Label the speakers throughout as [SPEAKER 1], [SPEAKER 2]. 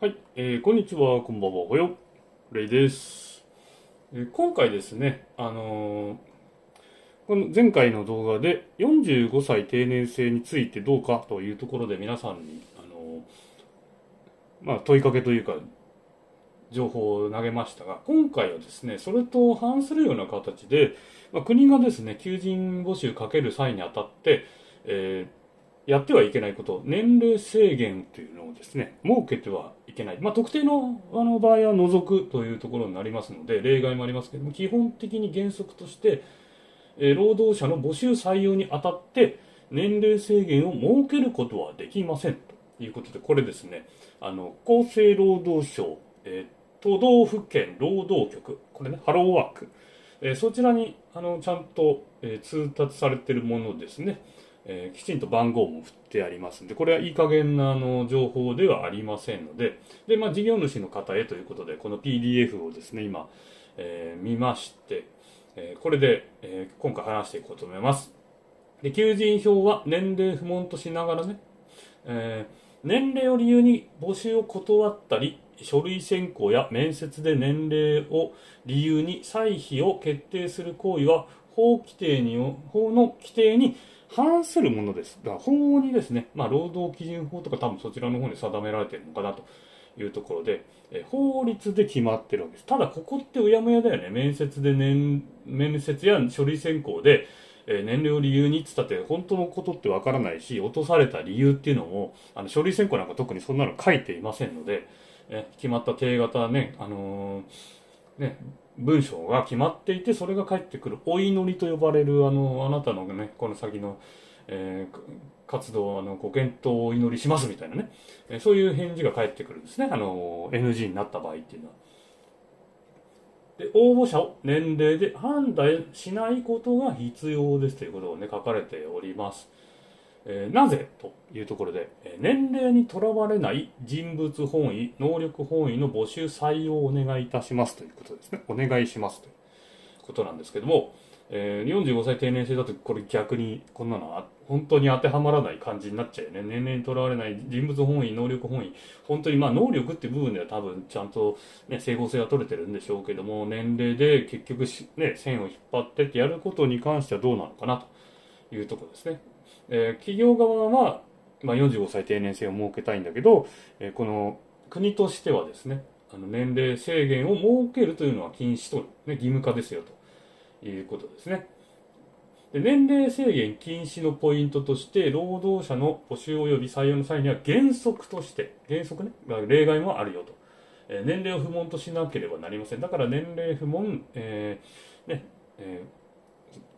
[SPEAKER 1] はい、えー、こんにちは、こんばんは、おはよ。う、レイです。えー今回ですね、あのーこの前回の動画で45歳定年制についてどうかというところで皆さんに、あのまあ、問いかけというか、情報を投げましたが、今回はですね、それと反するような形で、まあ、国がですね、求人募集かける際にあたって、えーやってはいけないこと、年齢制限というのをですね、設けてはいけない。まあ、特定のあの場合は除くというところになりますので、例外もありますけれども、基本的に原則として、え労働者の募集採用にあたって、年齢制限を設けることはできませんということで、これですね、あの、厚生労働省、えー都道府県労働局、これね、ハローワーク、えーそちらにあのちゃんと、えー通達されているものですね。えーきちんと番号も振ってありますんで、これはいい加減なあの情報ではありませんので、で、まあ、事業主の方へということで、この PDF をですね、今、えー見まして、えーこれで、え今回話していこうと思います。で、求人票は年齢不問としながらね、え年齢を理由に募集を断ったり、書類選考や面接で年齢を理由に歳費を決定する行為は法規定に法の規定に反するものです。だから法にですね、まあ、労働基準法とか多分そちらの方に定められてるのかなというところで、え法律で決まってるわけです。ただここってうやむやだよね。面接で年、面接や書類選考で、えー年齢を理由にって言ったって本当のことってわからないし落とされた理由っていうのもあの書類選考なんか特にそんなの書いていませんので、え決まった定型ね,、あのーね文章が決まっていてそれが返ってくるお祈りと呼ばれるあのあなたのねこの先の、えー活動あのご検討をお祈りしますみたいなね、えーそういう返事が返ってくるんですねあの NG になった場合っていうのは。で応募者を年齢で判断しないことが必要ですということをね書かれております。えーなぜというところで、えー年齢にとらわれない人物本位、能力本位の募集採用をお願いいたしますということですね。お願いしますということなんですけども、えー45歳定年制だとこれ逆にこんなのは本当に当てはまらない感じになっちゃうよね。年齢にとらわれない人物本位、能力本位。本当にまあ能力っていう部分では多分ちゃんとね、整合性は取れてるんでしょうけども、年齢で結局ね、線を引っ張ってってやることに関してはどうなのかなというところですね。えー企業側は、まあ、45歳定年制を設けたいんだけど、えーこの国としてはですね、あの年齢制限を設けるというのは禁止と、ね、義務化ですよということですね。で年齢制限禁止のポイントとして、労働者の募集及び採用の際には原則として、原則ね、まあ例外もあるよと。えー年齢を不問としなければなりません。だから年齢不問、えーね、え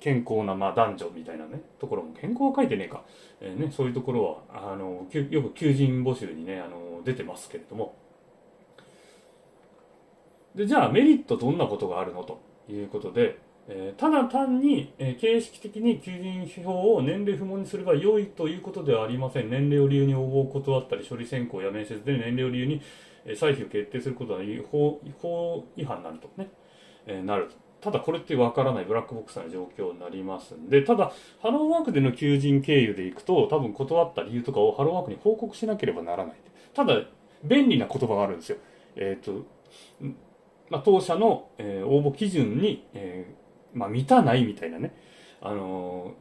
[SPEAKER 1] 健康なまあ男女みたいなね、ところも、健康は書いてねえか。えーね、そういうところは、あの、よく求人募集にね、あの、出てますけれども。で、じゃあメリットどんなことがあるのということで、えーただ単に、えー形式的に求人票を年齢不問にすれば良いということではありません。年齢を理由に応募を断ったり、処理選考や面接で年齢を理由に、え歳費を決定することは違法違法違反になるとね、えーなると。ただこれってわからないブラックボックスな状況になりますんで、ただ、ハローワークでの求人経由でいくと、多分断った理由とかをハローワークに報告しなければならない。ただ、便利な言葉があるんですよ。えっ、と、まあ、当社の、えー応募基準に、えーまあ、満たないみたいなね、あの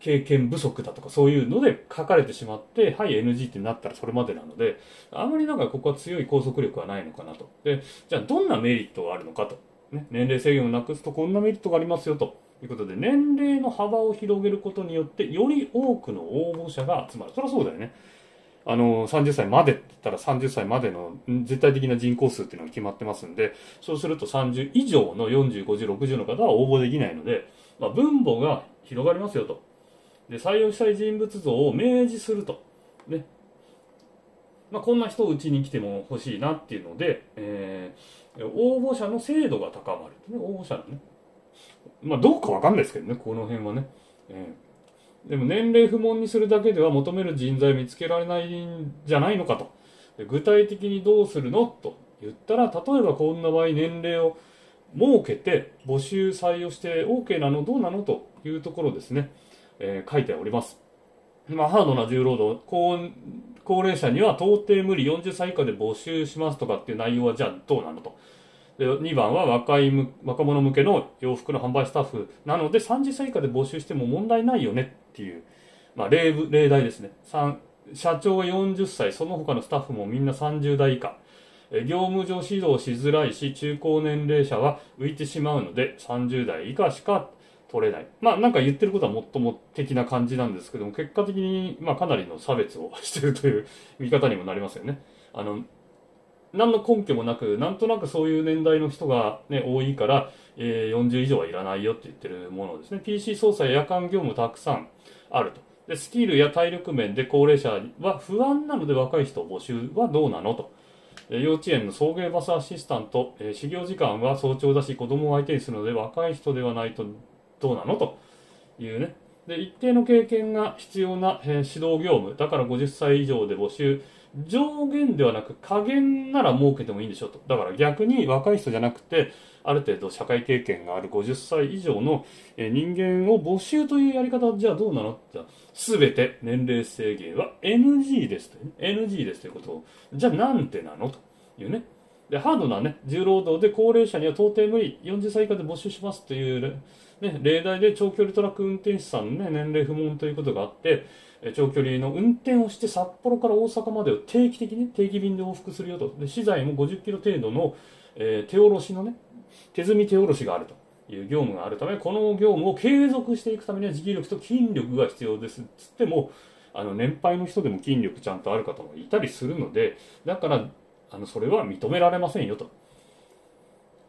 [SPEAKER 1] 経験不足だとかそういうので書かれてしまって、はい、NG ってなったらそれまでなので、あまりなんかここは強い拘束力はないのかなと。で、じゃあどんなメリットがあるのかと。ね、年齢制限をなくすとこんなメリットがありますよということで、年齢の幅を広げることによって、より多くの応募者が集まる。そりゃそうだよね。あの、30歳までって言ったら30歳までの絶対的な人口数っていうのが決まってますんで、そうすると30以上の40、50、60の方は応募できないので、まあ、分母が広がりますよと。で、採用したい人物像を明示すると。ね。まあ、こんな人うちに来ても欲しいなっていうので、えー応募者の精度が高まる。ね、応募者のね。まあ、どうかわかんないですけどね、この辺はね。えーでも年齢不問にするだけでは求める人材を見つけられないんじゃないのかと。具体的にどうするの？と言ったら、例えばこんな場合年齢を設けて募集採用して OK なのどうなの？というところですね、えー書いております。まあ、ハードな重労働高高齢者には到底無理40歳以下で募集しますとかっていう内容はじゃあどうなのと。で2番は若い若者向けの洋服の販売スタッフなので30歳以下で募集しても問題ないよねっていう、まあ、例例題ですね社長が40歳その他のスタッフもみんな30代以下業務上指導しづらいし中高年齢者は浮いてしまうので30代以下しか取れない。まあなんか言ってることはもっとも的な感じなんですけども、結果的にまあかなりの差別をしてるという 見方にもなりますよね。あの、何の根拠もなく、なんとなくそういう年代の人が、ね、多いから、えー、40以上はいらないよって言ってるものですね。PC 操作や夜間業務たくさんあると。で、スキルや体力面で高齢者は不安なので若い人募集はどうなのと。幼稚園の送迎バスアシスタント、えー、始業時間は早朝だし子供を相手にするので若い人ではないとどうなの？というね。で、一定の経験が必要な、えー、指導業務、だから50歳以上で募集、上限ではなく下限なら設けてもいいんでしょうと。だから逆に若い人じゃなくて、ある程度社会経験がある50歳以上の人間を募集というやり方じゃあどうなの？ってすべて年齢制限は NG ですと、ね、NG ですということを、じゃあなんてなの？というね。で、ハードなね、重労働で高齢者には到底無理、40歳以下で募集しますという、ね、例題で長距離トラック運転手さんのね、年齢不問ということがあって、長距離の運転をして札幌から大阪までを定期的に定期便で往復するよと。で、資材も50キロ程度の、えー、手下ろしのね、手積み手下ろしがあると。いう業務があるため、この業務を継続していくためには持久力と筋力が必要です。つっても、あの、年配の人でも筋力ちゃんとある方もいたりするので、だから、あの、それは認められませんよと。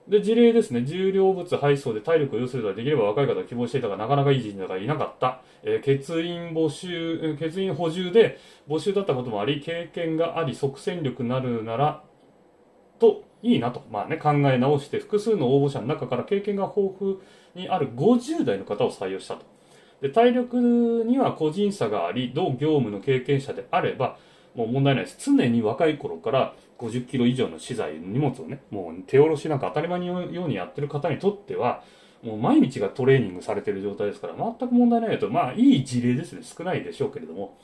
[SPEAKER 1] で、事例ですね。重量物配送で体力を要するとができれば若い方が希望していたが、なかなかいい人材がいなかった。えー、欠員募集、欠員補充で募集だったこともあり、経験があり、即戦力になるなら、と、いいなと。まあね、考え直して、複数の応募者の中から経験が豊富にある50代の方を採用したと。で、体力には個人差があり、同業務の経験者であれば、もう問題ないです。常に若い頃から50キロ以上の資材、荷物をね、もう手下ろしなんか当たり前のようにやってる方にとっては、もう毎日がトレーニングされてる状態ですから、全く問題ないよと、まあいい事例ですね。少ないでしょうけれども。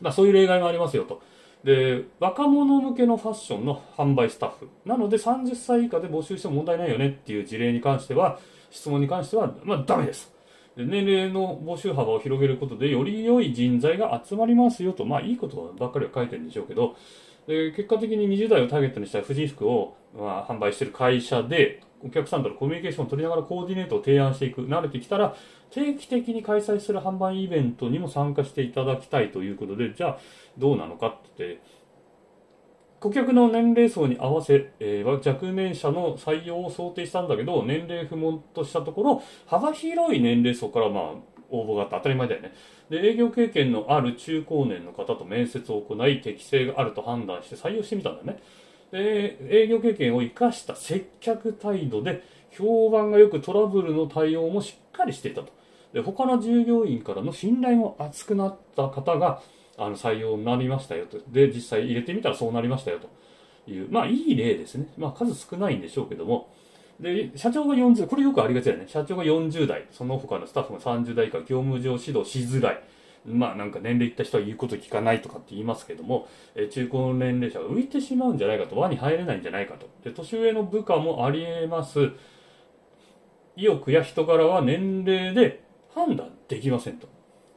[SPEAKER 1] まあそういう例外もありますよと。で、若者向けのファッションの販売スタッフ。なので30歳以下で募集しても問題ないよねっていう事例に関しては、質問に関しては、まあダメです。で年齢の募集幅を広げることでより良い人材が集まりますよと、まあいいことばっかりは書いてるんでしょうけど、で結果的に20代をターゲットにした婦人服を、まあ、販売している会社で、お客さんとのコミュニケーションを取りながらコーディネートを提案していく、慣れてきたら、定期的に開催する販売イベントにも参加していただきたいということで、じゃあどうなのかって、顧客の年齢層に合わせ、えー、若年者の採用を想定したんだけど、年齢不問としたところ、幅広い年齢層から、まあ、応募があった当たり前だよね。で、営業経験のある中高年の方と面接を行い、適性があると判断して採用してみたんだよね。で、営業経験を生かした接客態度で、評判がよくトラブルの対応もしっかりしていたと。で、他の従業員からの信頼も厚くなった方が、あの採用になりましたよと。で、実際入れてみたらそうなりましたよという、まあいい例ですね。まあ数少ないんでしょうけども、で、社長が40、これよくありがちだよね。社長が40代、その他のスタッフが30代以下、業務上指導しづらい。まあなんか年齢いった人は言うこと聞かないとかって言いますけども、え中高年齢者が浮いてしまうんじゃないかと、輪に入れないんじゃないかと。で、年上の部下もあり得ます。意欲や人柄は年齢で判断できませんと。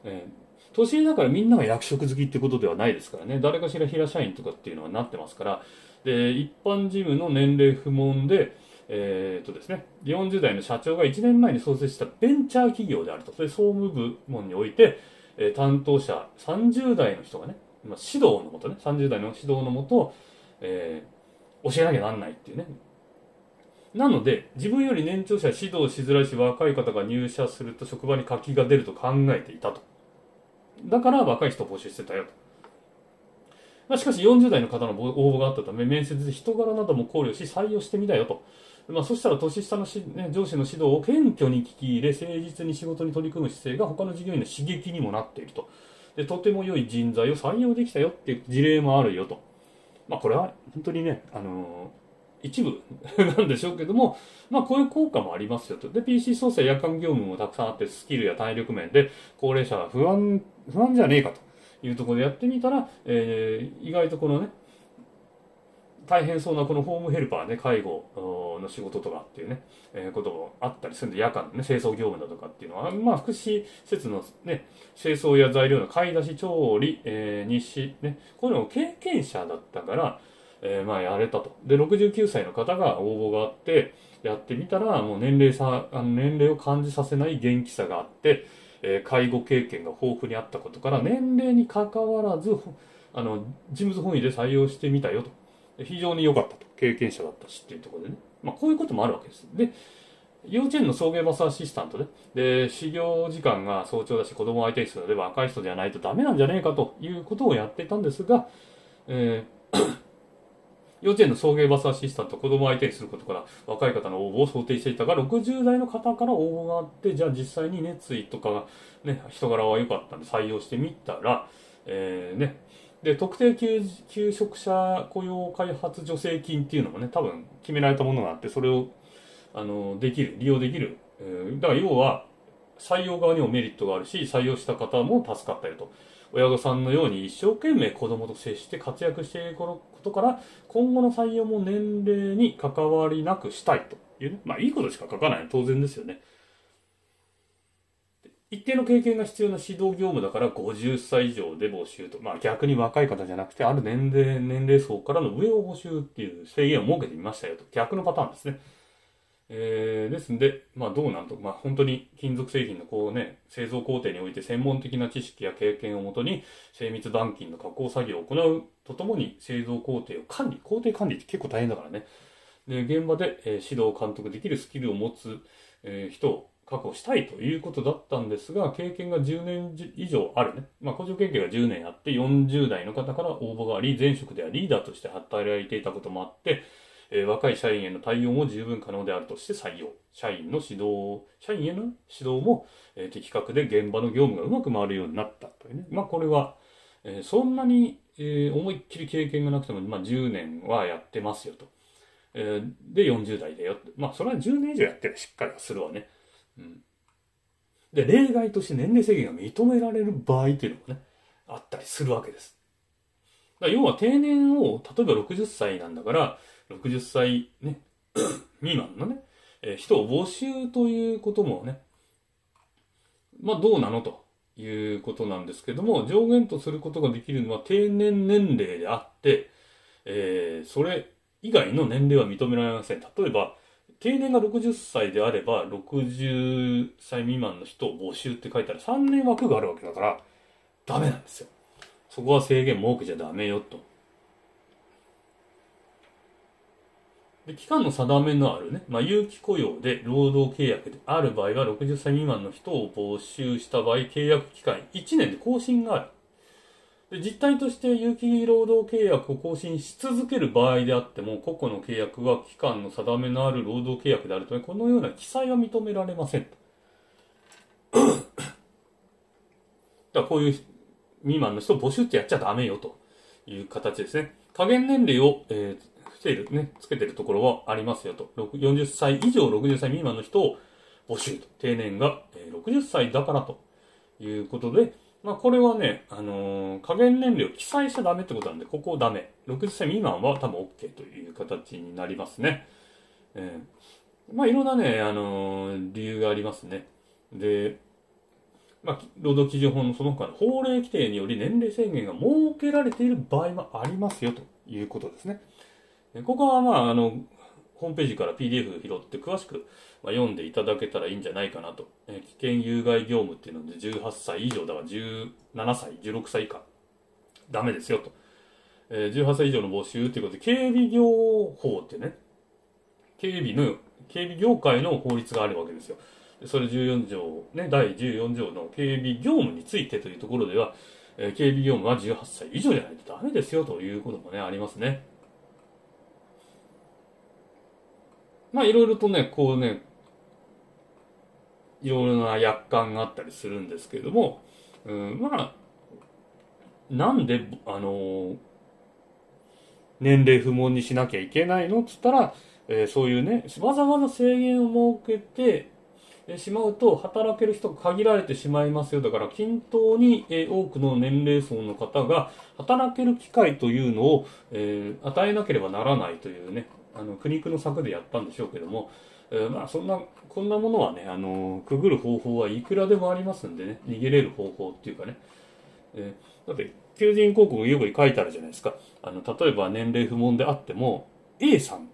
[SPEAKER 1] えー年上だからみんなが役職好きってことではないですからね。誰かしら平社員とかっていうのはなってますから。で、一般事務の年齢不問で、えー、とですね、40代の社長が1年前に創設したベンチャー企業であると。それ総務部門において、えー、担当者30代の人がね、まあ、指導のもとね、30代の指導のもと、えー、教えなきゃなんないっていうね。なので、自分より年長者指導しづらいし、若い方が入社すると職場に活気が出ると考えていたと。だから若い人を募集してたよと。まあ、しかし40代の方の応募があったため、面接で人柄なども考慮し採用してみたよと。まあ、そしたら年下のし、ね、上司の指導を謙虚に聞き入れ、誠実に仕事に取り組む姿勢が他の従業員の刺激にもなっていると。で、とても良い人材を採用できたよっていう事例もあるよと。まあ、これは本当にね、あのー、一部なんでしょうけども、まあ、こういう効果もありますよと。で、PC 操作夜間業務もたくさんあって、スキルや体力面で高齢者は不安、不安じゃねえかと。いうところでやってみたら、えー、意外とこのね、大変そうなこのホームヘルパーね、介護の仕事とかっていうね、えー、こともあったりするんで、夜間のね、清掃業務だとかっていうのは、まあ、福祉施設のね、清掃や材料の買い出し、調理、えー、日誌、ね、こういうのを経験者だったから、えー、まあ、やれたと。で、69歳の方が応募があって、やってみたら、もう年齢差、あの年齢を感じさせない元気さがあって、えー、介護経験が豊富にあったことから、年齢に関わらず、あの、人物本位で採用してみたよと。非常に良かったと。経験者だったしっていうところでね。まあ、こういうこともあるわけです。で、幼稚園の送迎バスアシスタントで、で、始業時間が早朝だし、子供相手にするので若い人ではないとダメなんじゃねえかということをやっていたんですが、えー 幼稚園の送迎バスアシスタント、子供相手にすることから若い方の応募を想定していたが、60代の方から応募があって、じゃあ実際に熱意とかが、ね、人柄は良かったんで採用してみたら、えー、ね、で、特定求職者雇用開発助成金っていうのもね、多分決められたものがあって、それを、あの、できる、利用できる。えー、だから要は、採用側にもメリットがあるし、採用した方も助かったよと。親御さんのように一生懸命子供と接して活躍していることから、今後の採用も年齢に関わりなくしたいというね。まあいいことしか書かない当然ですよね。一定の経験が必要な指導業務だから50歳以上で募集と。まあ逆に若い方じゃなくて、ある年齢、年齢層からの上を募集っていう制限を設けてみましたよと。逆のパターンですね。えー、ですんで、まあどうなんと、まあ本当に金属製品のこうね、製造工程において専門的な知識や経験をもとに精密板金の加工作業を行うとともに製造工程を管理、工程管理って結構大変だからね。で、現場で、えー、指導監督できるスキルを持つ、えー、人を確保したいということだったんですが、経験が10年以上あるね。まあ、工場経験が10年あって、40代の方から応募があり、前職ではリーダーとして働いていたこともあって、えー、若い社員への対応も十分可能であるとして採用。社員の指導、社員への指導も、えー、的確で現場の業務がうまく回るようになったというね。まあこれは、えー、そんなに、え思いっきり経験がなくても、まあ10年はやってますよと。えで、40代だよ。まあそれは10年以上やってるしっかりはするわね。で、例外として年齢制限が認められる場合っていうのもね、あったりするわけです。要は定年を、例えば60歳なんだから、60歳ね、未満のね、え、人を募集ということもね、まあどうなのということなんですけども、上限とすることができるのは定年年齢であって、えー、それ以外の年齢は認められません。例えば、定年が60歳であれば、60歳未満の人を募集って書いたら3年枠があるわけだから、ダメなんですよ。そこは制限設けちゃダメよと。で、期間の定めのあるね、まあ、有期雇用で労働契約である場合は、60歳未満の人を募集した場合、契約期間1年で更新がある。実態として有期労働契約を更新し続ける場合であっても、個々の契約は期間の定めのある労働契約であると、このような記載は認められませんだこういう未満の人を募集ってやっちゃダメよという形ですね。加減年齢を、えーている、ね、つけてるところはありますよと。40歳以上60歳未満の人を募集と。定年が60歳だからということで、まあこれはね、あのー、加減年齢を記載しちゃダメってことなんで、ここダメ。60歳未満は多分 OK という形になりますね。えー、まあいろんなね、あのー、理由がありますね。で、まあ、労働基準法のその他の法令規定により年齢制限が設けられている場合もありますよということですね。ここはまあ、あの、ホームページから PDF 拾って詳しく読んでいただけたらいいんじゃないかなと。危険有害業務っていうので18歳以上だから17歳、16歳以下。ダメですよと。え18歳以上の募集ということで、警備業法ってね、警備の、警備業界の法律があるわけですよ。それ14条、ね、第14条の警備業務についてというところでは、え警備業務は18歳以上じゃないとダメですよということもね、ありますね。まあいろいろとね、こうね、いろいろな約款があったりするんですけれども、うん、まあ、なんで、あの年齢不問にしなきゃいけないのっつったら、えー、そういうね、わざわざ制限を設けて、しまうと働ける人が限られてしまいますよだから均等にえ多くの年齢層の方が働ける機会というのを、えー、与えなければならないというねあの苦肉の策でやったんでしょうけども、え、まあそんなこんなものはねあのくぐる方法はいくらでもありますんでね逃げれる方法っていうかね、えー、だって求人広告よく書いてあるじゃないですかあの例えば年齢不問であっても A さん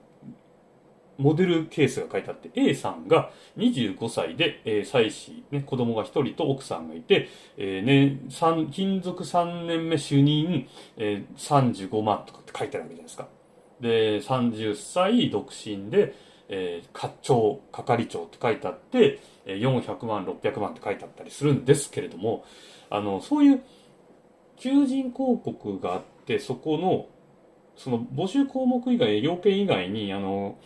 [SPEAKER 1] モデルケースが書いてあって A さんが25歳で、えー、妻子、ね、子供が1人と奥さんがいて、えーね、勤続3年目主任、えー、35万とかって書いてあるわけじゃないですか。で、30歳独身で、えー、課長、係長って書いてあって、400万、600万って書いてあったりするんですけれども、あの、そういう求人広告があって、そこのその募集項目以外、要件以外に、あの、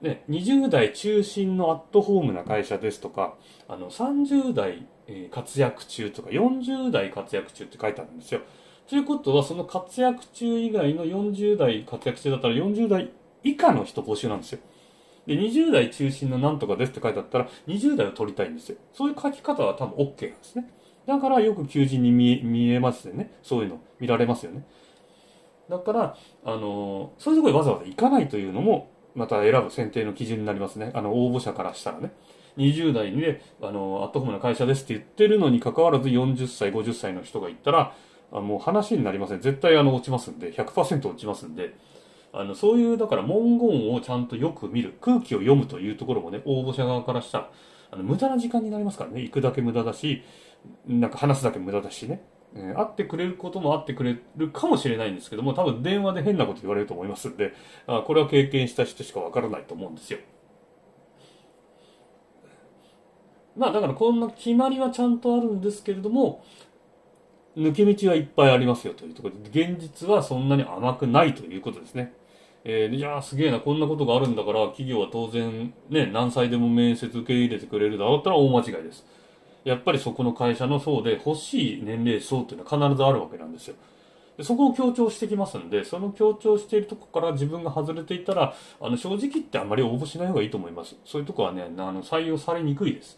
[SPEAKER 1] ね、20代中心のアットホームな会社ですとか、あの、30代活躍中とか、40代活躍中って書いてあるんですよ。ということは、その活躍中以外の40代活躍中だったら40代以下の人募集なんですよ。で、20代中心のなんとかですって書いてあったら、20代を取りたいんですよ。そういう書き方は多分 OK なんですね。だからよく求人に見え見えますよね。そういうの。見られますよね。だから、あの、そういうところにわざわざ行かないというのも、また選ぶ選定の基準になりますね。あの、応募者からしたらね。20代にね、あの、アットホームな会社ですって言ってるのに関わらず40歳、50歳の人が行ったら、あもう話になりません。絶対あの、落ちますんで、100%落ちますんで、あの、そういう、だから文言をちゃんとよく見る、空気を読むというところもね、応募者側からしたら、あの、無駄な時間になりますからね。行くだけ無駄だし、なんか話すだけ無駄だしね。え、会ってくれることも会ってくれるかもしれないんですけども、多分電話で変なこと言われると思いますんで、あこれは経験した人しかわからないと思うんですよ。まあだからこんな決まりはちゃんとあるんですけれども、抜け道はいっぱいありますよというところで、現実はそんなに甘くないということですね。えー、じゃあすげえな、こんなことがあるんだから、企業は当然ね、何歳でも面接受け入れてくれるだろうったら大間違いです。やっぱりそこの会社の層で欲しい年齢層っていうのは必ずあるわけなんですよ。でそこを強調してきますんで、その強調しているとこから自分が外れていたら、あの正直言ってあんまり応募しない方がいいと思います。そういうとこはね、あの採用されにくいです。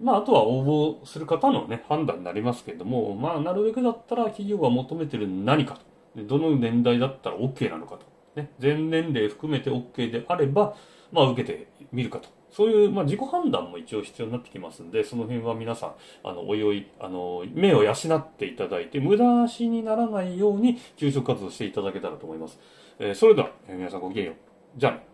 [SPEAKER 1] まあ、あとは応募する方のね、判断になりますけれども、まあ、なるべくだったら企業が求めてる何かと。どの年代だったら OK なのかと。ね、全年齢含めて OK であれば、まあ、受けてみるかと。そういう、まあ、自己判断も一応必要になってきますんで、その辺は皆さん、あの、おいおい、あの、目を養っていただいて、無駄足にならないように、給食活動していただけたらと思います。えー、それでは、えー、皆さんごきげんよう。じゃあね。